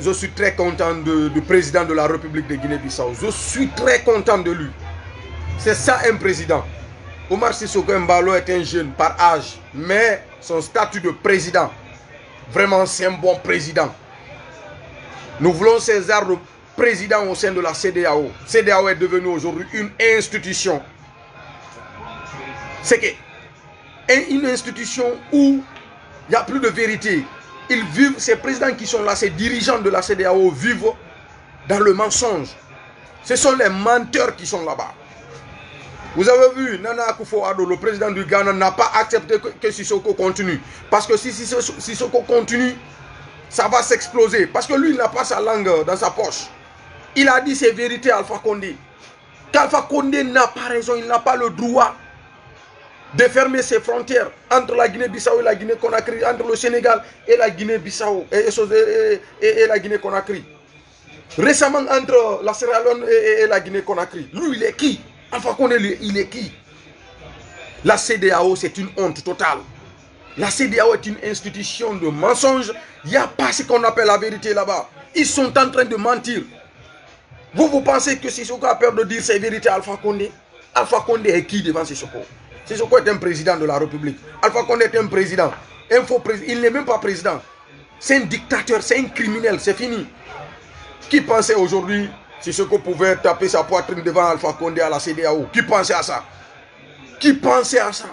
je suis très content du président de la République de Guinée-Bissau. Je suis très content de lui. C'est ça un président. Omar Sissoko Mbalo est un jeune par âge, mais son statut de président, vraiment c'est un bon président. Nous voulons César le président au sein de la CDAO. CDAO est devenue aujourd'hui une institution. C'est que une institution où il n'y a plus de vérité. Ils vivent, ces présidents qui sont là, ces dirigeants de la CDAO vivent dans le mensonge. Ce sont les menteurs qui sont là-bas. Vous avez vu, Nana Akufo-Addo, le président du Ghana, n'a pas accepté que, Sissoko continue. Parce que si Sissoko continue, ça va s'exploser. Parce que lui, il n'a pas sa langue dans sa poche. Il a dit ses vérités à Alpha Condé. Qu'Alpha Condé n'a pas raison, il n'a pas le droit de fermer ses frontières entre la Guinée-Bissau et la Guinée-Conakry, entre le Sénégal et la Guinée-Bissau et, la Guinée-Conakry. Récemment, entre la Sierra Leone et, la Guinée-Conakry. Lui, il est qui? Alpha Condé, il est qui? La CDAO, c'est une honte totale. La CDAO est une institution de mensonges. Il n'y a pas ce qu'on appelle la vérité là-bas. Ils sont en train de mentir. Vous, vous pensez que Sissoko a peur de dire ses vérités à Alpha Condé? Alpha Condé est qui devant Sissoko? Sissoko est un président de la République? Alpha Condé est un président. Un faux président. Il n'est même pas président. C'est un dictateur, c'est un criminel, c'est fini. Qui pensait aujourd'hui Sissoko pouvait taper sa poitrine devant Alpha Condé à la CDAO Qui pensait à ça? Qui pensait à ça?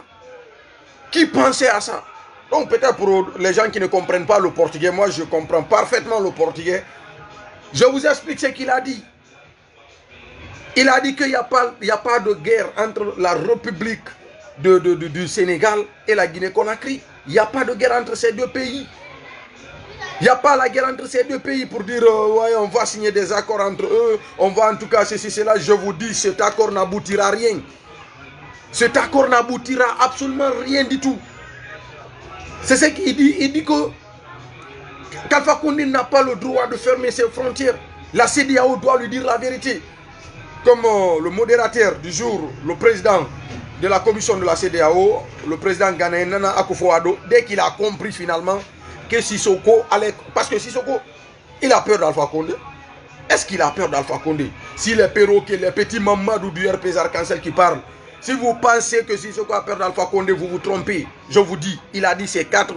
Qui pensait à ça? Donc peut-être pour les gens qui ne comprennent pas le portugais, moi je comprends parfaitement le portugais. Je vous explique ce qu'il a dit. Il a dit qu'il n'y a pas de guerre entre la République de, du Sénégal et la Guinée-Conakry. Il n'y a pas de guerre entre ces deux pays. Il n'y a pas la guerre entre ces deux pays pour dire euh, ouais, on va signer des accords entre eux. On va en tout cas ceci, cela. Je vous dis, cet accord n'aboutira à rien. Cet accord n'aboutira absolument rien du tout. C'est ce qu'il dit. Il dit que Kalfa n'a pas le droit de fermer ses frontières. La CDAO doit lui dire la vérité. Comme euh, le modérateur du jour, le président de la commission de la CDAO, le président ghanéen Nana Akufo-Addo, dès qu'il a compris finalement que Sissoko allait... Parce que Sissoko, il a peur d'Alpha Condé. Est-ce qu'il a peur d'Alpha Condé? Si les perroquets, les petits mamadou du RP Arcancel qui parlent, si vous pensez que Sissoko a peur d'Alpha Condé, vous vous trompez. Je vous dis, il a dit ces quatre...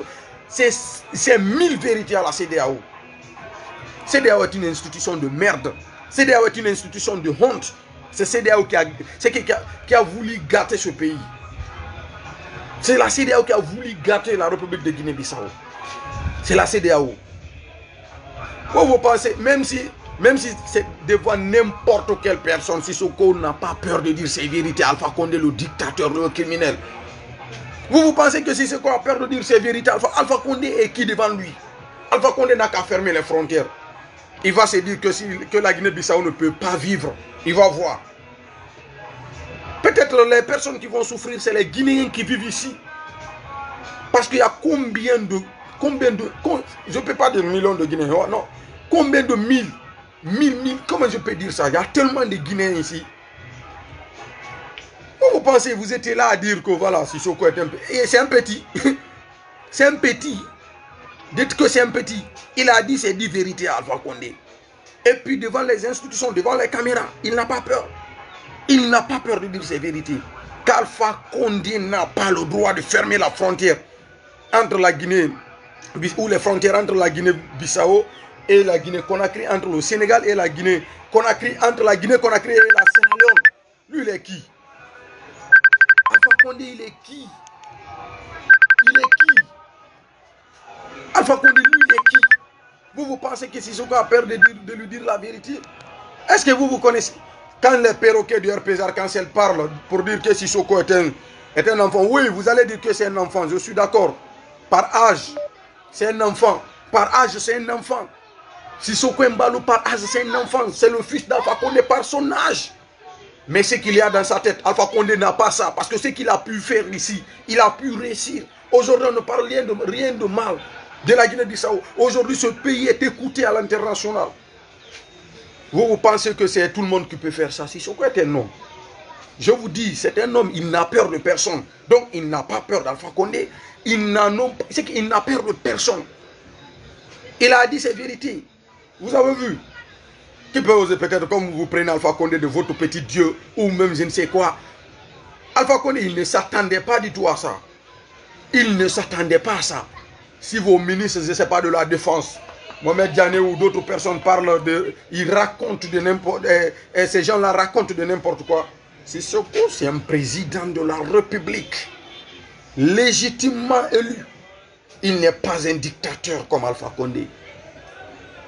C'est mille vérités à la CDAO. CDAO est une institution de merde. CDAO est une institution de honte. C'est CDAO qui a, qui, a, voulu gâter ce pays. C'est la CDAO qui a voulu gâter la République de Guinée-Bissau. C'est la CDAO. vous pensez, même si, même si c'est devant n'importe quelle personne, si Soko n'a pas peur de dire ses vérités, Alpha Condé, le dictateur, le criminel. Vous, vous pensez que si Soko a peur de dire ses vérités, Alpha, Alpha Condé est qui devant lui? Alpha Condé n'a qu'à fermer les frontières. Il va se dire que, si, que la Guinée-Bissau ne peut pas vivre. Il va voir. Peut-être les personnes qui vont souffrir, c'est les Guinéens qui vivent ici. Parce qu'il y a combien de... Combien de je ne peux pas dire millions de Guinéens. Oh, non. Combien de mille Mille, mille. Comment je peux dire ça? Il y a tellement de Guinéens ici. Vous, pensez, vous étiez là à dire que voilà, si Sissoko est un. C'est un petit. c'est un petit. Dites que c'est un petit. Il a dit ses dix vérités à Alpha Condé. Et puis devant les institutions, devant les caméras, il n'a pas peur. Il n'a pas peur de dire ses vérités. Qu'Alpha Condé n'a pas le droit de fermer la frontière entre la Guinée, ou les frontières entre la Guinée-Bissau et la Guinée-Conakry, entre le Sénégal et la Guinée-Conakry, entre la Guinée-Conakry et la Leone. Lui, il est qui? Alpha Condé, il est qui? Il est qui? Alpha Condé, lui, il est qui Vous, vous pensez que Sissoko a peur de, lui dire la vérité Est-ce que vous, vous connaissez? Quand les perroquets du RPZ Arc-en-Ciel parlent pour dire que Sissoko est un, est un enfant, oui, vous allez dire que c'est un enfant, je suis d'accord. Par âge, c'est un enfant. Par âge, c'est un enfant. Sissoko Mbalo, par âge, c'est un enfant. C'est le fils d'Alpha Condé par son âge. Mais ce qu'il y a dans sa tête, Alpha Condé n'a pas ça. Parce que ce qu'il a pu faire ici, il a pu réussir. Aujourd'hui, on ne parle rien de, rien de mal de la Guinée-Bissau. Aujourd'hui, ce pays est écouté à l'international. Vous, pensez que c'est tout le monde qui peut faire ça Si quoi est un homme. Je vous dis, c'est un homme, il n'a peur de personne. Donc, il n'a pas peur d'Alpha Condé. Il n'a qu'il n'a peur de personne. Il a dit ses vérités. Vous avez vu Qui peut oser peut-être comme vous prenez Alpha Condé de votre petit Dieu ou même je ne sais quoi. Alpha Condé, il ne s'attendait pas du tout à ça. Il ne s'attendait pas à ça. Si vos ministres, je ne sais pas, de la défense, Mohamed Diané ou d'autres personnes parlent de... Ils racontent de n'importe... Et, et ces gens-là racontent de n'importe quoi. C'est surtout, c'est un président de la République. Légitimement élu. Il n'est pas un dictateur comme Alpha Condé.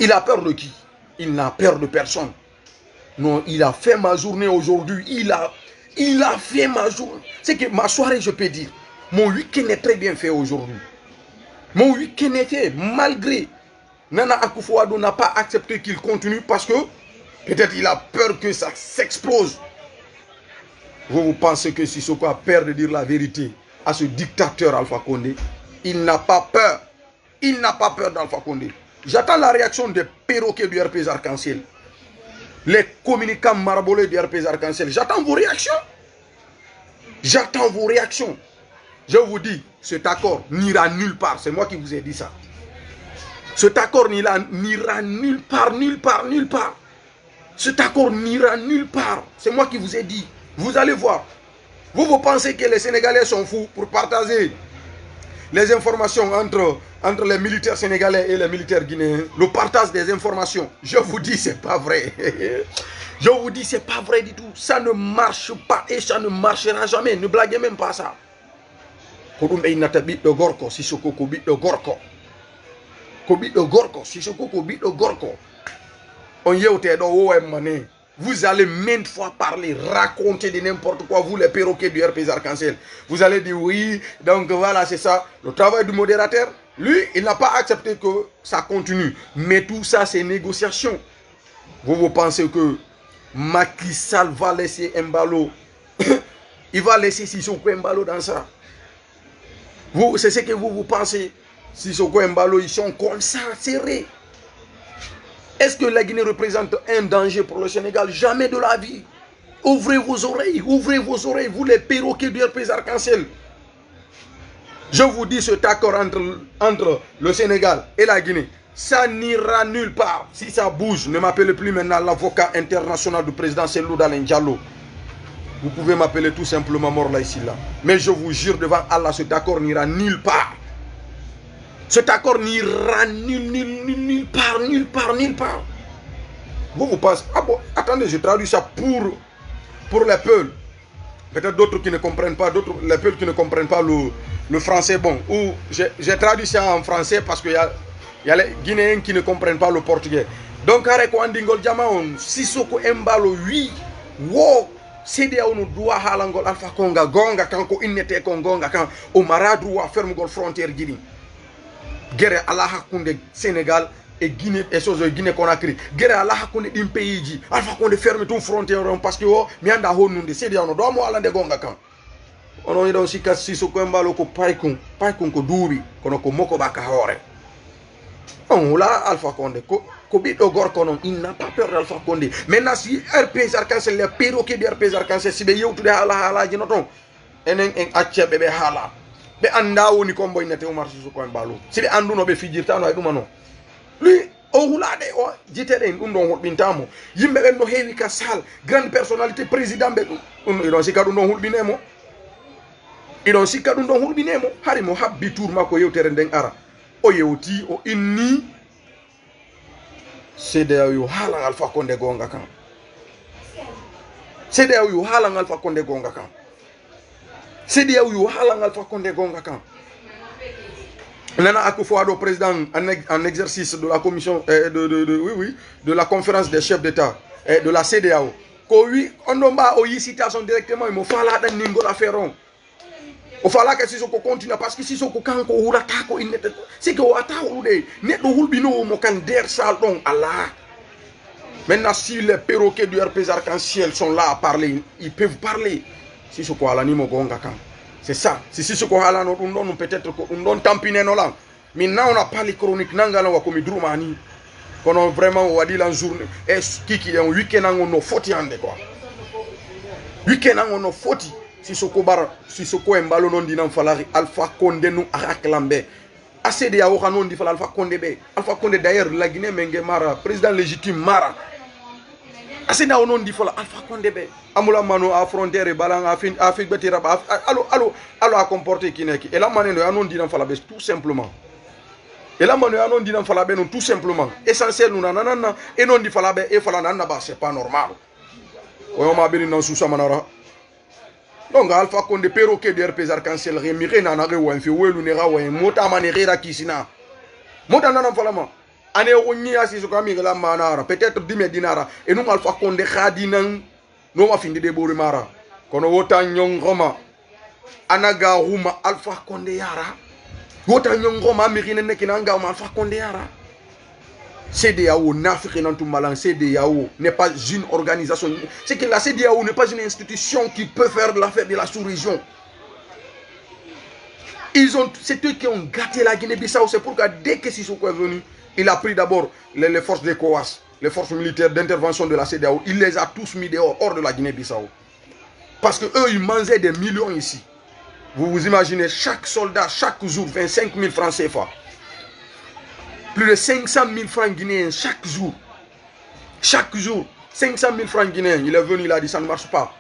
Il a peur de qui? Il n'a peur de personne. Non, il a fait ma journée aujourd'hui. Il a, il a fait ma journée. C'est que ma soirée, je peux dire. Mon week-end est très bien fait aujourd'hui. Mon week-end est fait malgré Nana akufo n'a pas accepté qu'il continue parce que peut-être il a peur que ça s'explose. Vous, vous pensez que Sissoko a peur de dire la vérité à ce dictateur Alpha Condé? Il n'a pas peur. Il n'a pas peur d'Alpha Condé. J'attends la réaction des perroquets du RP Arc-en-Ciel. Les communicants marbolés du RP Arc-en-Ciel. J'attends vos réactions. J'attends vos réactions. Je vous dis, cet accord n'ira nulle part. C'est moi qui vous ai dit ça. Cet accord n'ira nulle part, nulle part, nulle part. Cet accord n'ira nulle part. C'est moi qui vous ai dit. Vous allez voir. Vous, vous pensez que les Sénégalais sont fous pour partager les informations entre, les militaires sénégalais et les militaires guinéens. Le partage des informations. Je vous dis, c'est pas vrai. Je vous dis, c'est pas vrai du tout. Ça ne marche pas et ça ne marchera jamais. Ne blaguez même pas ça. On vous allez maintes fois parler, raconter de n'importe quoi, vous les perroquets du RP Arc-en-Ciel. Vous allez dire oui, donc voilà, c'est ça. Le travail du modérateur, lui, il n'a pas accepté que ça continue. Mais tout ça, c'est négociation. Vous, vous pensez que Macky Sall va laisser Mbalo, il va laisser Sissoko Mbalo dans ça? C'est ce que vous, vous pensez. Sissoko Mbalo, ils sont comme ça, serrés. Est-ce que la Guinée représente un danger pour le Sénégal? Jamais de la vie. Ouvrez vos oreilles, ouvrez vos oreilles, vous les perroquets du RP Arc-en-Ciel. Je vous dis cet accord entre, le Sénégal et la Guinée, ça n'ira nulle part. Si ça bouge, ne m'appelez plus maintenant l'avocat international du président Selou Dalen. Vous pouvez m'appeler tout simplement mort là ici là. Mais je vous jure devant Allah, cet accord n'ira nulle part. Cet accord n'ira nulle, nulle, nulle, part, nulle part, nulle part. Vous vous pensez, ah bon, attendez, je traduis ça pour, pour les peuples. Peut-être d'autres qui ne comprennent pas, d'autres, les peuples qui ne comprennent pas le, le français. Bon, ou j'ai traduit ça en français parce qu'il y a, y a les Guinéens qui ne comprennent pas le portugais. Donc, avec Wandingol Jamaon, Sissoko Mbalo, oui, wow, c'est awno duwa halangol alpha konga gonga kanko innete ko gonga kan o mara droit fermugol frontiére ji ɗin guere ala hakkunde sénégal e guine e chose guine conakry. Guere ala hakkunde ɗin pays ji alpha konde ferme tum frontiére on par ce que o mi anda honnude sedi ono ɗo mo alande gonga kan. Onon yiɗon sikka siso koye mbalo ko paykun paykun ko duuɓi kono ko mokoɓa ka hoore on wula alpha konde ko ko ɓiɗɗo gorko il n'a pas peur de alpha konde maintenant si rps arcancel les perroquet de rps arcancel si ɓe yewtude haala haalaji no toon enen en acceɓe ɓe haala ɓe anda woni combo innete oumar susu koye mbalo si ɓe anduno ɓe fijirtano e ɗuma noon lui o hulaɗe o jiteɗen ɗum ɗon hulɓintamo yimɓe ɓen no heewi ka sal. Grande personnalité président ɓe ɗum iɗon sikka ɗum ɗon hulɓinemo iɗon sikka ɗum ɗon hulɓinemo hari mo habbi tour makko yewtere nden ara. O yewti o inni cdao yo haalangal fa konde gonga kan cdao yo haalangal fa konde gonga kan cdao yo haalangal fa konde gonga kan nana aɗo président en exercice de la commission eh, de, de, de, oui, oui, de la conférence des chefs d'état eh, de la cdao ko on ɗo mba o directement o falaka sisoko continue par ce que sisoko kanko o hurata ko innete sike o ata huluɗe neɗɗo hulɓinowomo kan nder sal ɗon ala maintenant si les perroquets du rps arc-en-ciel sont là à parler ils peuvent parler sisoko alanimo gonga kan. C'est ça si sisoko halano ɗum ɗon peut être ko ɗum ɗon tampineno lan min nawna pali chronique nangalan wa komi druma ni kono vraiment o waɗi lan journée e kiki ɗen weekend an on no foti hande quoi weekend an on no foti sisoko bara sisoko e mbalo non dinan falari alpha konde nu araklambe a CEDEAO xa non di fala Alpha Condé be. Alpha Condé d'ailleurs la Guinée menge mara président légitime mara. A CEDEAO non di fala Alpha Condé be. Amula mano a frontière balang a fin a fi betira ba alo alo alo a comporter ki neki et la maneno non di nan fala tout simplement. Et la mano ya non di nan fala be tout simplement. Essentiel nous nanana et non di fala be e fala nan ba c'est pas normal donc alpha konde perroquet de rps arc-en-ciel na na re wa fi welu ne ra mota mane rira kisina mota nana falama ane ko nyi asi so kami la manara. Peut-être dime dinara. Et nous alpha konde khadinan no ma de bori mara. Kono wota nyong roma. Anaga ruma alpha konde yara. Wota nyong roma mirine ne kinanga ma alpha konde yara CDAO, n'Afrique Malan, CDAO n'est pas une organisation. C'est que la CDAO n'est pas une institution qui peut faire de l'affaire de la sous-région. C'est eux qui ont gâté la Guinée-Bissau. C'est pourquoi dès que Sissoko est venu, il a pris d'abord les, forces d'ECOWAS, les forces militaires d'intervention de la CDAO. Il les a tous mis dehors, hors de la Guinée-Bissau. Parce qu'eux, ils mangeaient des millions ici. Vous vous imaginez, chaque soldat, chaque jour, 25 000 francs CFA plus de 500 000 francs guinéens chaque jour. Chaque jour, 500 000 francs guinéens. Il est venu, il a dit ça ne marche pas.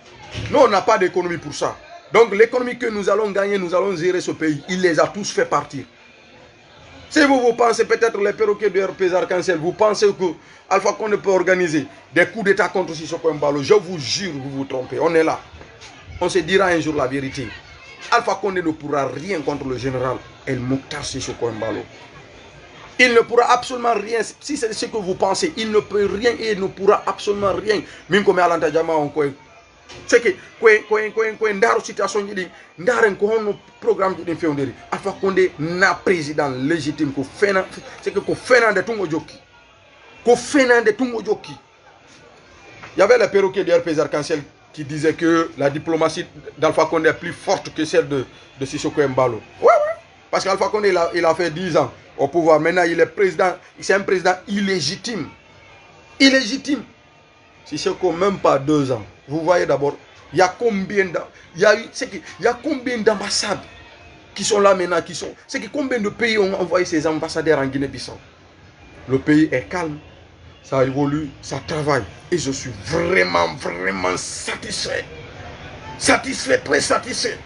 Nous, on n'a pas d'économie pour ça. Donc l'économie que nous allons gagner, nous allons gérer ce pays. Il les a tous fait partir. Si vous, vous pensez peut-être les perroquets de RPZ Arc-en-Ciel, vous pensez que Alpha Condé peut organiser des coups d'État contre Sissoko Mbalo, je vous jure, vous vous trompez. On est là. On se dira un jour la vérité. Alpha Condé ne pourra rien contre le général El Mokhtar Sissoko Mbalo. Il ne pourra absolument rien. Si c'est ce que vous pensez, il ne peut rien et il ne pourra absolument rien. Même comme. C'est que quoi quoi quoi quoi ndaro situation dit ndaren ko hono programme di fe onderi Alpha Condé na président légitime ko fena c'est que ko fena de tungo jokki. Ko fena de tungo jokki. Il y avait le perroquet de RPZ Arc-en-Ciel qui disait que la diplomatie d'Alpha Condé est plus forte que celle de, de Sissoko Mbalo. Ouais, ouais. Parce qu'Alpha Condé, il a, il a fait 10 ans au pouvoir. Maintenant, il est président. C'est un président illégitime. Illégitime. Sissoko, même pas deux ans. Vous voyez d'abord, il y a combien il y a, combien d'ambassades qui sont là maintenant, qui sont, c'est que combien de pays ont envoyé ces ambassadeurs en Guinée-Bissau Le pays est calme, ça évolue, ça travaille. Et je suis vraiment, vraiment satisfait. Satisfait, très satisfait.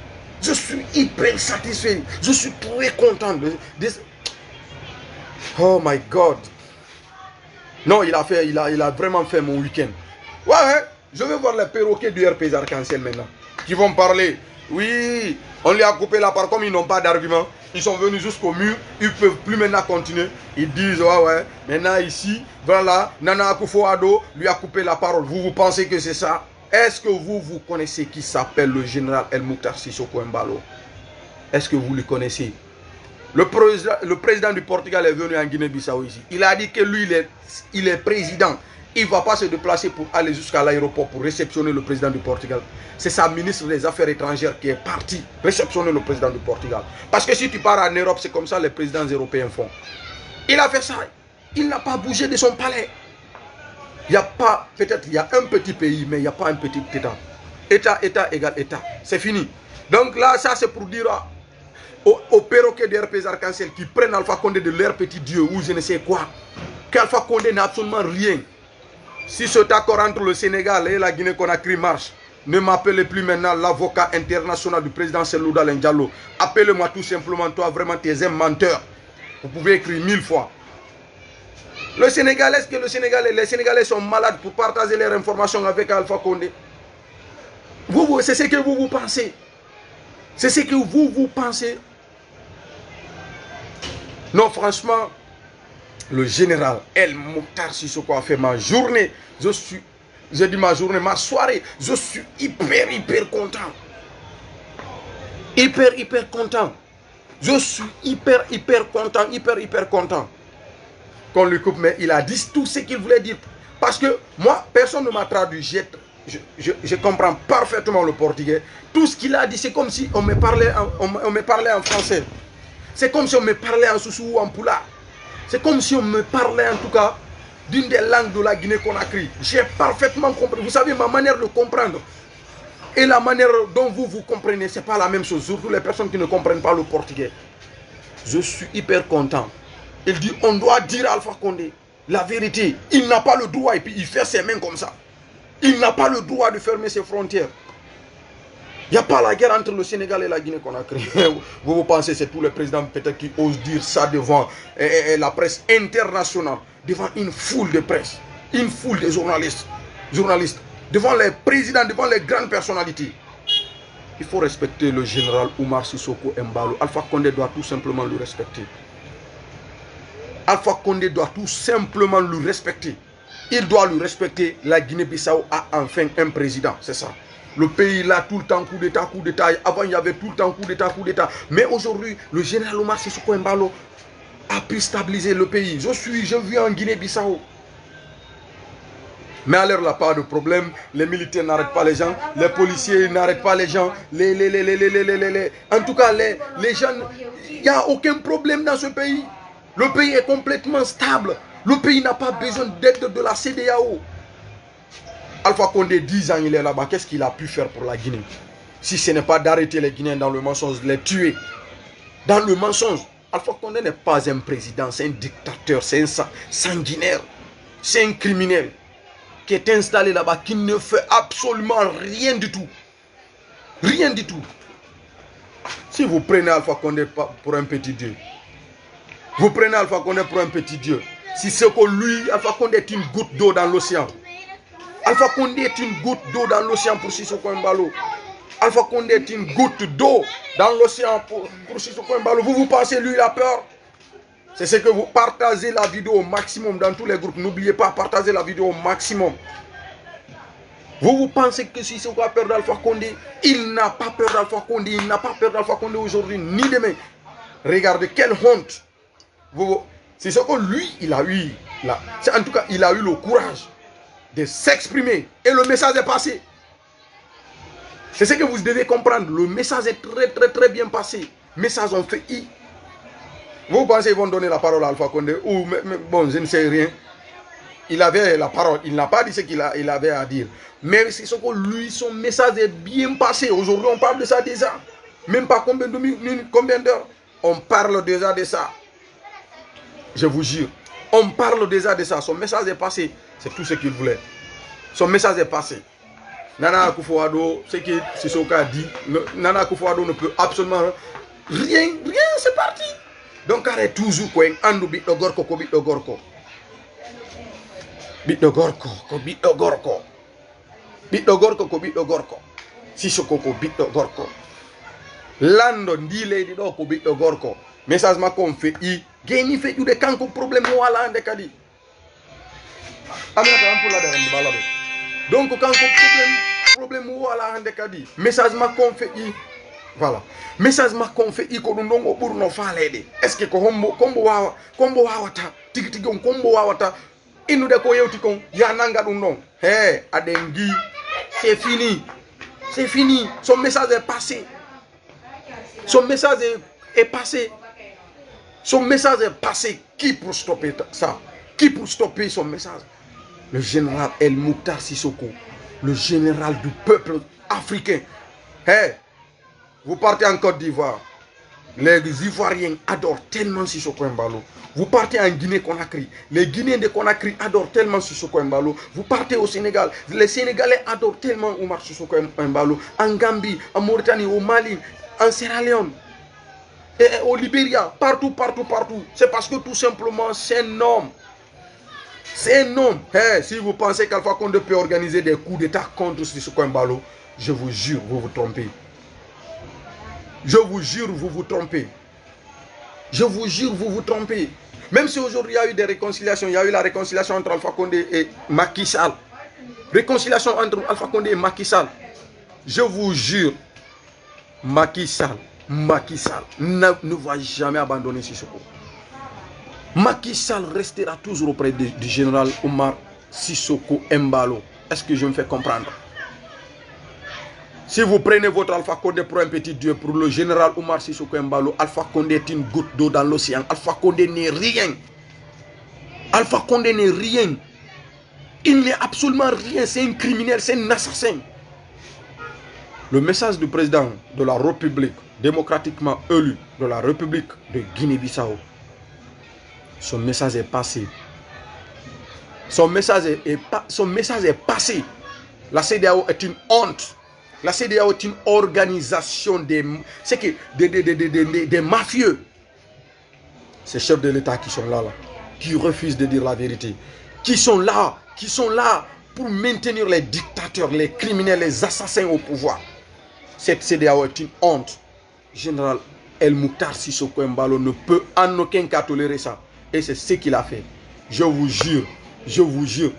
Je suis hyper satisfait. Je suis très content de... Oh my God. Non, il a fait, il a, il a vraiment fait mon week-end. Ouais, ouais, je vais voir les perroquets du RP Arc-en-Ciel maintenant. Qui vont parler. Oui, on lui a coupé la part comme ils n'ont pas d'argument. Ils sont venus jusqu'au mur. Ils ne peuvent plus maintenant continuer. Ils disent, ouais, ouais, maintenant ici, voilà, Nana Akufo-Addo lui a coupé la parole. Vous, vous pensez que c'est ça? Est-ce que vous, vous connaissez qui s'appelle le général El Mouktar Sissoko Mbalo? Est-ce que vous le connaissez? Le président, du Portugal est venu en Guinée-Bissau ici. Il a dit que lui, il est, président. Il ne va pas se déplacer pour aller jusqu'à l'aéroport pour réceptionner le président du Portugal. C'est sa ministre des Affaires étrangères qui est parti réceptionner le président du Portugal. Parce que si tu pars en Europe, c'est comme ça les présidents européens font. Il a fait ça. Il n'a pas bougé de son palais. Il n'y a pas, peut-être il y a un petit pays, mais il n'y a pas un petit État. État, État égale État. C'est fini. Donc là, ça c'est pour dire aux, perroquets de RPZ Arc-en-Ciel qui prennent Alpha Condé de leur petit dieu ou je ne sais quoi, qu'Alpha Condé n'a absolument rien. Si cet accord entre le Sénégal et la Guinée-Conakry marche, ne m'appelez plus maintenant l'avocat international du président Selouda Diallo. Appelez-moi tout simplement, toi vraiment, tu es un menteur. Vous pouvez écrire mille fois. Le Sénégal, est-ce que le Sénégalais, les Sénégalais sont malades pour partager leurs informations avec Alpha Condé? Vous, vous, C'est ce que vous vous pensez. C'est ce que vous vous pensez. Non, franchement, le général El Mokhtar Sissoko a fait ma journée. Je suis, j'ai dit ma journée, ma soirée. Je suis hyper, hyper content. Hyper, hyper content. Je suis hyper, hyper content, hyper, hyper content. Qu'on lui coupe, mais il a dit tout ce qu'il voulait dire. Parce que moi, personne ne m'a traduit. Je, comprends parfaitement le portugais. Tout ce qu'il a dit, c'est comme si on me parlait en français. C'est comme si on me parlait en soussou ou en poula. C'est comme si on me parlait en tout cas d'une des langues de la Guinée-Conakry. J'ai parfaitement compris. Vous savez, ma manière de comprendre et la manière dont vous vous comprenez, ce n'est pas la même chose. Surtout les personnes qui ne comprennent pas le portugais. Je suis hyper content. Il dit, on doit dire à Alpha Condé la vérité. Il n'a pas le droit et puis il fait ses mains comme ça. Il n'a pas le droit de fermer ses frontières. N'y a pas la guerre entre le Sénégal et la Guinée qu'on a créée. Vous, vous pensez c'est tous les présidents peut-être qui osent dire ça devant la presse internationale, devant une foule de presse, une foule de journalistes, journalistes, devant les présidents, devant les grandes personnalités. Il faut respecter le général Oumar Sissoko Mbalo. Alpha Condé doit tout simplement le respecter. Alpha Condé doit tout simplement le respecter. Il doit le respecter. La Guinée-Bissau a enfin un président. C'est ça. Le pays là, tout le temps, coup d'état, coup d'état. Avant, il y avait tout le temps coup d'état, coup d'état. Mais aujourd'hui, le général Omar Sissoko Mbalo a pu stabiliser le pays. Je suis, je vis en Guinée-Bissau. Mais à l'heure là, pas de problème. Les militaires n'arrêtent pas les gens. Les policiers n'arrêtent pas les gens. Les, les, les, les, En tout cas, les, les gens, il n'y a aucun problème dans ce pays. Le pays est complètement stable. Le pays n'a pas besoin d'aide de la CDAO. Alpha Condé, 10 ans, il est là-bas. Qu'est-ce qu'il a pu faire pour la Guinée? Si ce n'est pas d'arrêter les Guinéens dans le mensonge, les tuer. Dans le mensonge. Alpha Condé n'est pas un président, c'est un dictateur, c'est un sanguinaire. C'est un criminel qui est installé là-bas, qui ne fait absolument rien du tout. Rien du tout. Si vous prenez Alpha Condé pour un petit dieu, vous prenez Alpha Condé pour un petit dieu. Si c'est que lui, Alpha Condé est une goutte d'eau dans l'océan. Alpha Condé est une goutte d'eau dans l'océan pour Sissoko Mbalo. Alpha Condé est une goutte d'eau dans l'océan pour, pour Sissoko Mbalo. Vous, vous pensez, lui, il a peur? C'est ce que vous partagez la vidéo au maximum dans tous les groupes. N'oubliez pas, partagez la vidéo au maximum. Vous, vous pensez que Sissoko a peur d'Alpha Condé? Il n'a pas peur d'Alpha Condé. Il n'a pas peur d'Alpha Condé aujourd'hui, ni demain. Regardez, quelle honte. Vous, Sissoko, lui, il a eu, là, en tout cas, il a eu le courage de s'exprimer. Et le message est passé. C'est ce que vous devez comprendre. Le message est très, très, très bien passé. Message en fait I. Vous pensez qu'ils vont donner la parole à Alpha Condé Ou, bon, je ne sais rien. Il avait la parole. Il n'a pas dit ce qu'il il avait à dire. Mais c'est ce que lui, son message est bien passé. Aujourd'hui, on parle de ça déjà. Même pas combien de minutes, combien d'heures. On parle déjà de ça. Je vous jure. On parle déjà de ça. Son message est passé. C'est tout ce qu'il voulait. Son message est passé. Nana Akufo-Addo, ce que Sissoko a dit, Nana Akufo-Addo ne peut absolument rien, rien, c'est parti. Donc arrête toujours quoi, andu bitdo gorko ko bitdo gorko. Bitdo gorko ko bitdo gorko. Bitdo gorko ko bitdo gorko. Sissoko ko bitdo gorko. Lando ndi leydi ɗo ko bitdo gorko. Message makko on feƴƴi geni kanko probléme o kadi aminata an pulade hande balaɓe donc kanko probléme probléme o wala hande kadi message makko on feƴƴi voilà. Message makko on feƴƴi ko ɗum ɗon o ɓurno faalede est ce que ko hombo kombo wawa kombo wawata tigi tigi on kombo wawata innude ko yewti kon ya nanga ɗum ɗon he c'est fini. C'est fini. Son message est passé. Son message est, est passé. Son message est passé. Qui pour stopper ça? Qui pour stopper son message? Le général El Mouktar Sissoko, le général du peuple africain. Hey, vous partez en Côte d'Ivoire. Les Ivoiriens adorent tellement Sissoko Mbalo. Vous partez en Guinée-Conakry. Les Guinéens de Conakry adorent tellement Sissoko Mbalo. Vous partez au Sénégal. Les Sénégalais adorent tellement Omar Sissoko Mbalo. En Gambie, en Mauritanie, au Mali, en Sierra Leone au Libéria, partout, partout, partout. C'est parce que tout simplement, c'est un homme. C'est un homme. Hey, si vous pensez qu'Alpha Condé peut organiser des coups d'État contre Sissoko Mbalo, je vous jure, vous vous trompez. Je vous jure, vous vous trompez. Je vous jure, vous vous trompez. Même si aujourd'hui il y a eu des réconciliations, il y a eu la réconciliation entre Alpha Condé et Macky Sall. Réconciliation entre Alpha Condé et Macky Sall. Je vous jure, Macky Sall Macky Sall ne, ne, va jamais abandonner Sissoko. Macky Sall restera toujours auprès du, général Omar Sissoko Mbalo. Est-ce que je me fais comprendre? Si vous prenez votre Alpha Condé pour un petit dieu, pour le général Omar Sissoko Mbalo, Alpha Condé est une goutte d'eau dans l'océan. Alpha Condé n'est rien. Alpha Condé n'est rien. Il n'est absolument rien. C'est un criminel, c'est un assassin. Le message du président de la République démocratiquement élu de la République de Guinée-Bissau, son message est passé. Son message est, son message est passé. La CDAO est une honte. La CDAO est une organisation des, que des, des, des, des mafieux. Ces chefs de l'État qui sont là, là, qui refusent de dire la vérité, qui sont là, qui sont là pour maintenir les dictateurs, les criminels, les assassins au pouvoir. Cette CDAO est une honte. Général El Mouktar Sissoko Mbalo ne peut en aucun cas tolérer ça. Et c'est ce qu'il a fait. Je vous jure, je vous jure.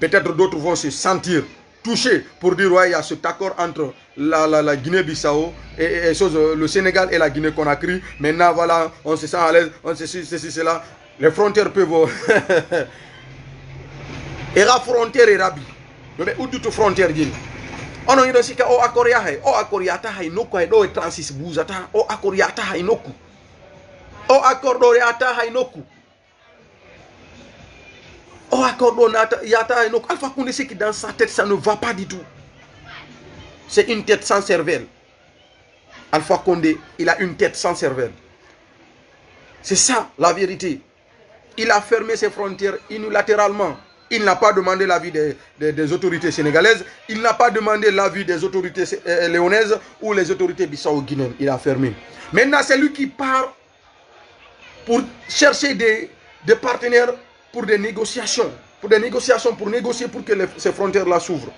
Peut-être d'autres vont se sentir touchés pour dire ouais, il y a cet accord entre la, la, la Guinée-Bissau et, le Sénégal et la Guinée-Conakry. Maintenant, voilà, on se sent à l'aise, on se sait ceci, cela. Les frontières peuvent... et la frontière est rabi. Mais où toute frontière ono yiɗo sika o accord yahay o accord yata hay nokku hay ɗo e 36 bousata o accord yata hay nokku o accord yata hay o accord ɗo yata nokku alpha koundé seki dans sa tête ça ne va pas du tout c'est une tête sans cervelle alpha condé il a une tête sans cervelle c'est ça la vérité il a fermé ses frontières unilatéralement il n'a pas demandé l'avis des, des, autorités sénégalaises. Il n'a pas demandé l'avis des autorités euh, léonaises ou les autorités bissau-guinéennes. Il a fermé. Maintenant, c'est lui qui part pour chercher des, des, partenaires pour des négociations. Pour des négociations, pour négocier pour que ces frontières-là s'ouvrent.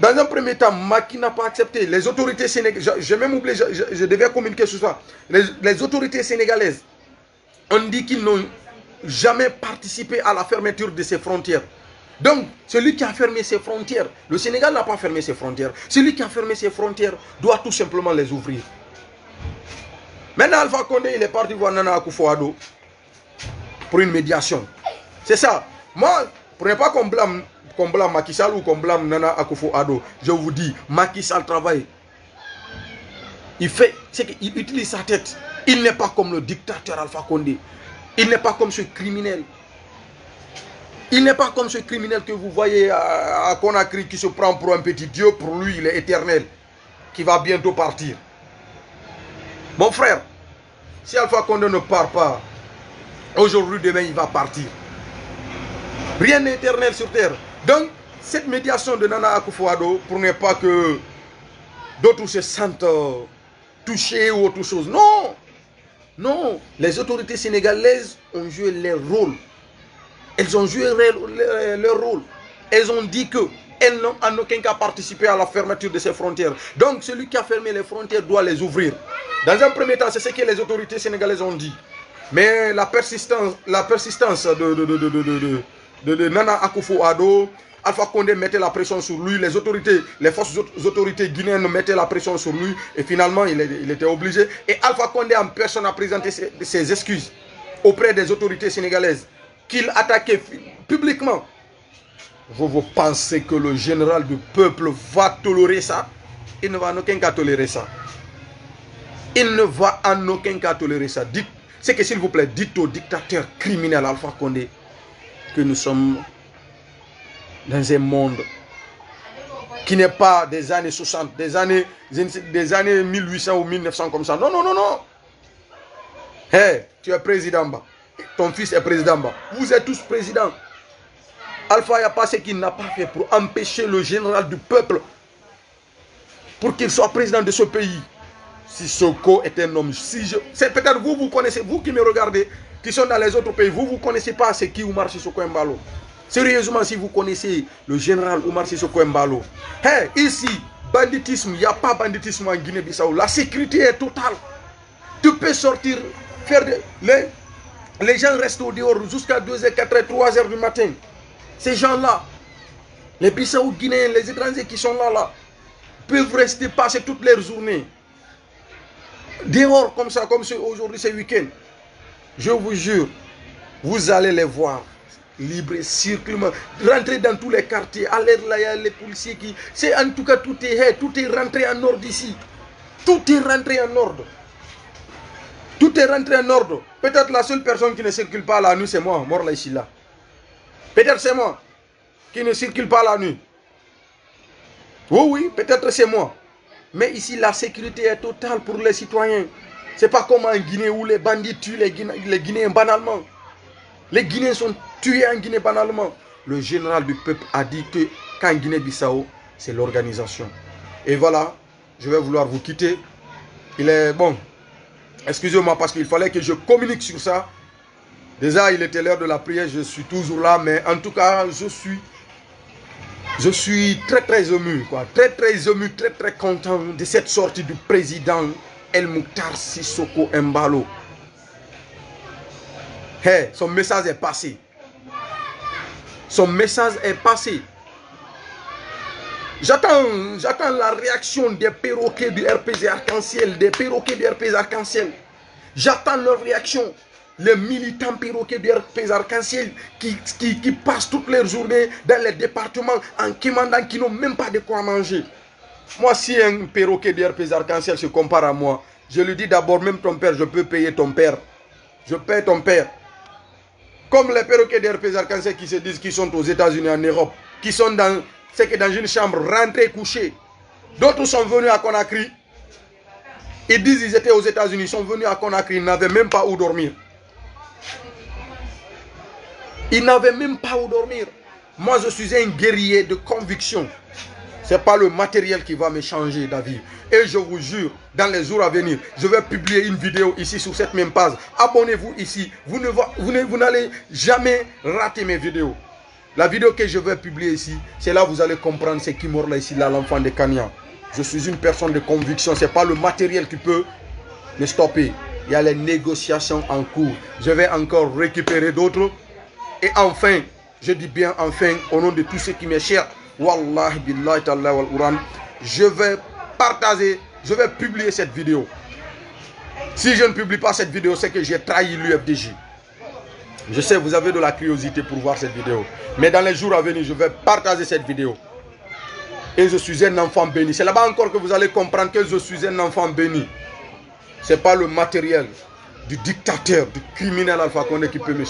Dans un premier temps, Maki n'a pas accepté. Les autorités sénégalaises, j'ai même oublié, je, devais communiquer sur ça. Les, les autorités sénégalaises ont dit qu'ils n'ont jamais participé à la fermeture de ses frontières. Donc, celui qui a fermé ses frontières, le Sénégal n'a pas fermé ses frontières. Celui qui a fermé ses frontières doit tout simplement les ouvrir. Maintenant, Alpha Condé, il est parti voir Nana Akufo-Addo pour une médiation. C'est ça. Moi, prenez pas qu'on blâme, blâme Macky Sall ou qu'on blâme Nana Akufo-Addo. Je vous dis, Macky Sall travaille. Il fait, c'est qu'il utilise sa tête. Il n'est pas comme le dictateur Alpha Condé. Il n'est pas comme ce criminel. Il n'est pas comme ce criminel que vous voyez à, Conakry qui se prend pour un petit Dieu. Pour lui, il est éternel. Qui va bientôt partir. Mon frère, si Alpha Condé ne part pas, aujourd'hui, demain, il va partir. Rien n'est éternel sur terre. Donc, cette médiation de Nana Akufo-Addo, pour ne pas que d'autres se sentent euh, touchés ou autre chose. Non non, les autorités sénégalaises ont joué leur rôle. Elles ont joué leur, rôle. Elles ont dit que elles n'ont en aucun cas participé à la fermeture de ces frontières. Donc celui qui a fermé les frontières doit les ouvrir. Dans un premier temps, c'est ce que les autorités sénégalaises ont dit. Mais la persistance, la de, Nana Akufo-Addo, Alpha Condé mettait la pression sur lui, les autorités, les forces autorités guinéennes mettaient la pression sur lui et finalement il, était obligé. Et Alpha Condé en personne a présenté ses, excuses auprès des autorités sénégalaises qu'il attaquait publiquement. Vous, vous pensez que le général du peuple va tolérer ça Il ne va en aucun cas tolérer ça. Il ne va en aucun cas tolérer ça. Dites, c'est que s'il vous plaît, dites au dictateur criminel Alpha Condé que nous sommes dans un monde qui n'est pas des années 60, des années, des années 1800 ou 1900 comme ça. Non, non, non, non. Hé, tu es président. Ton fils est président. Vous êtes tous présidents. Alpha, il a pas ce qu'il n'a pas fait pour empêcher le général du peuple pour qu'il soit président de ce pays. Si Soko est un homme, si je... C'est peut-être vous, vous connaissez, vous qui me regardez, qui sont dans les autres pays, vous, vous ne connaissez pas ce qui Oumar Sissoko Mbalo. Sérieusement, si vous connaissez le général Omar Sissoko Mbalo, hey, ici, banditisme, il n'y a pas banditisme en Guinée-Bissau. La sécurité est totale. Tu peux sortir, faire des... Les, les gens restent au dehors jusqu'à 2h, 4h, 3h du matin. Ces gens-là, les Bissau-Guinéens, les étrangers qui sont là, là, peuvent rester passer toutes leurs journées. Dehors comme ça, comme aujourd'hui, c'est week-end. Je vous jure, vous allez les voir libre circulement, rentrer dans tous les quartiers, aller là, il y a les policiers qui... C'est en tout cas, tout est, tout est rentré en ordre ici. Tout est rentré en ordre. Tout est rentré en ordre. Peut-être la seule personne qui ne circule pas la nuit, c'est moi, mort là ici là. Peut-être c'est moi qui ne circule pas la nuit. Oui, oui, peut-être c'est moi. Mais ici, la sécurité est totale pour les citoyens. C'est pas comme en Guinée où les bandits tuent les, Guinéens banalement. Les Guinéens sont tués en Guinée banalement. Le général du peuple a dit que qu'en Guinée-Bissau, c'est l'organisation. Et voilà, je vais vouloir vous quitter. Il est bon. Excusez-moi parce qu'il fallait que je communique sur ça. Déjà, il était l'heure de la prière, je suis toujours là, mais en tout cas, je suis je suis très très ému, quoi. Très très ému, très très content de cette sortie du président El Mouktar Sissoko Mbalo. Hey, son message est passé. Son message est passé. J'attends, j'attends la réaction des perroquets du RPG Arc-en-Ciel, des perroquets du RPG Arc-en-Ciel. J'attends leur réaction. Les militants perroquets du RPG Arc-en-Ciel qui, qui, passent toutes leurs journées dans les départements en commandant, qui n'ont même pas de quoi manger. Moi, si un perroquet du RPG Arc-en-Ciel se compare à moi, je lui dis d'abord, même ton père, je peux payer ton père. Je paye ton père. Comme les perroquets du RPG Arc-en-Ciel qui se disent qu'ils sont aux États-Unis, en Europe, qui sont dans que dans une chambre, rentrés, couchés. D'autres sont venus à Conakry. Ils disent qu'ils étaient aux États-Unis. Ils sont venus à Conakry. Ils n'avaient même pas où dormir. Ils n'avaient même pas où dormir. Moi, je suis un guerrier de conviction. Ce n'est pas le matériel qui va me changer d'avis. Et je vous jure, dans les jours à venir, je vais publier une vidéo ici sur cette même page. Abonnez-vous ici. Vous n'allez vous jamais rater mes vidéos. La vidéo que je vais publier ici, c'est là que vous allez comprendre ce qui mort là ici, là, l'enfant de Kanya. Je suis une personne de conviction. Ce n'est pas le matériel qui peut me stopper. Il y a les négociations en cours. Je vais encore récupérer d'autres. Et enfin, je dis bien enfin, au nom de tous ceux qui m'est cher, Wallah billahi ta'ala wal je vais partager, je vais publier cette vidéo. Si je ne publie pas cette vidéo, c'est que j'ai trahi l'UFDJ. Je sais, vous avez de la curiosité pour voir cette vidéo. Mais dans les jours à venir, je vais partager cette vidéo. Et je suis un enfant béni. C'est là-bas encore que vous allez comprendre que je suis un enfant béni. Ce n'est pas le matériel du dictateur, du criminel Alpha Condé qui peut me.